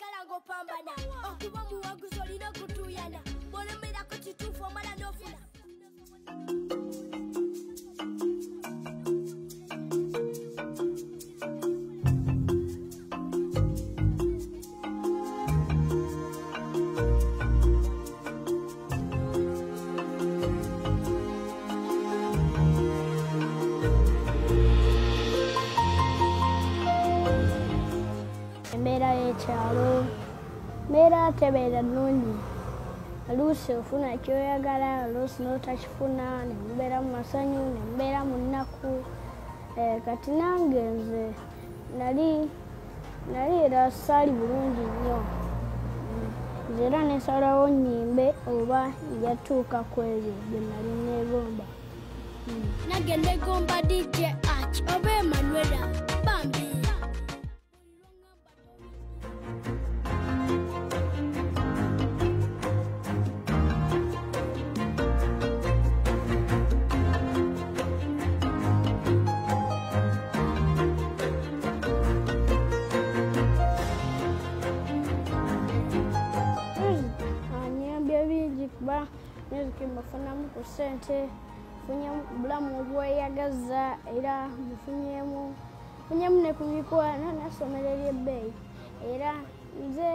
sigala ng'opambana. Okuba muwaguzi olina okutuuyana embeera y'ekyalo mbeera tebeera nnungi oluusi ofuna kyoyagala oluusi n'otakifuna nemubeera mu masanyu nemubeera mu nnaku kati nange nze nali nali era saali bulungi nnyo nze era nesalawo nnyimbe oba njatuuka ku ebyo bye nali neegomba nange negomba dj ach oba emanuela bingi kuba music mbafunamu ku ssente funye bulamu obweyagaza era mufunyemu funyemu ne ku mikwano nasomero eryebbeeyi era nze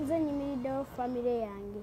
nze nyimiriddewo famire yange